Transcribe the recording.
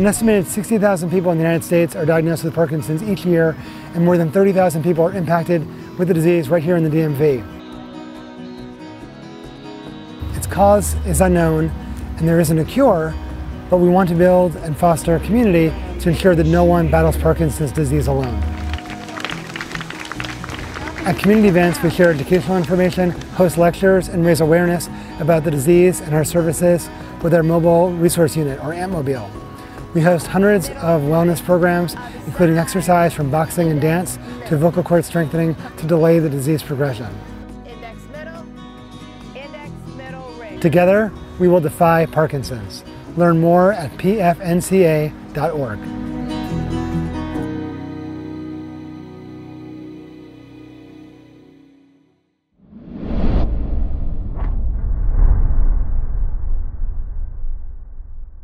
An estimated 60,000 people in the United States are diagnosed with Parkinson's each year, and more than 30,000 people are impacted with the disease right here in the DMV. Its cause is unknown, and there isn't a cure, but we want to build and foster a community to ensure that no one battles Parkinson's disease alone. At community events, we share educational information, host lectures, and raise awareness about the disease and our services with our Mobile Resource Unit, or AMPmobile. We host hundreds of wellness programs, including exercise from boxing and dance to vocal cord strengthening to delay the disease progression. Index middle, index middle ring. Together, we will defy Parkinson's. Learn more at pfnca.org.